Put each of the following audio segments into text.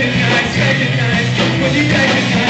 recognize, recognize when you recognize.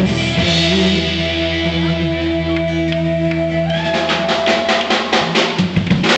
Thank you.